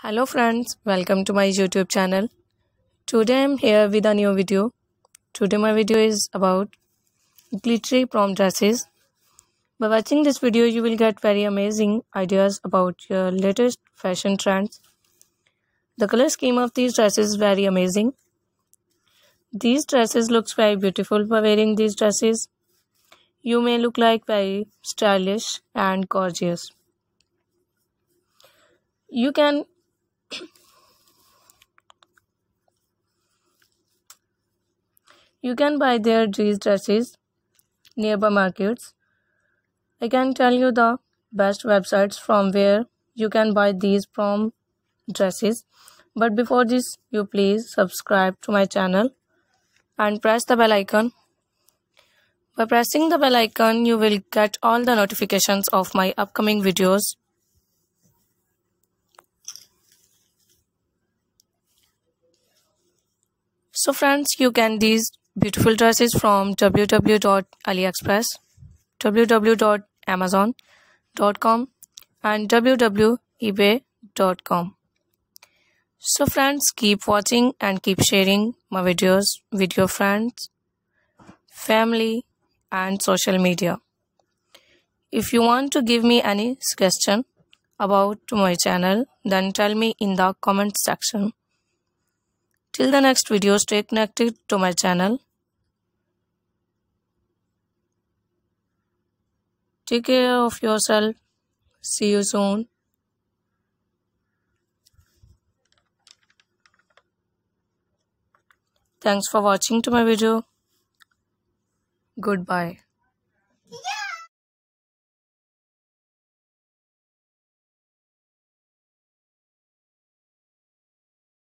Hello friends, welcome to my YouTube channel. Today I'm here with a new video. Today my video is about glittery prom dresses. By watching this video you will get very amazing ideas about your latest fashion trends. The color scheme of these dresses is very amazing. These dresses looks very beautiful by wearing these dresses. You may look like very stylish and gorgeous you can you can buy their these dresses nearby markets. I can tell you the best websites from where you can buy these prom dresses. But before this you please subscribe to my channel and press the bell icon. By pressing the bell icon you will get all the notifications of my upcoming videos. So friends, you can these beautiful dresses from www.aliexpress, www.amazon.com and www.ebay.com. So friends, keep watching and keep sharing my videos with your friends, family and social media. If you want to give me any suggestion about my channel, then tell me in the comment section. Till the next video, stay connected to my channel. Take care of yourself. See you soon. Thanks for watching to my video. Goodbye.